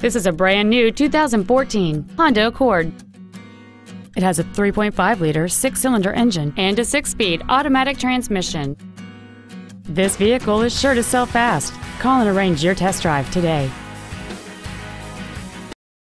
This is a brand new 2014 Honda Accord. It has a 3.5-liter six-cylinder engine and a six-speed automatic transmission. This vehicle is sure to sell fast. Call and arrange your test drive today.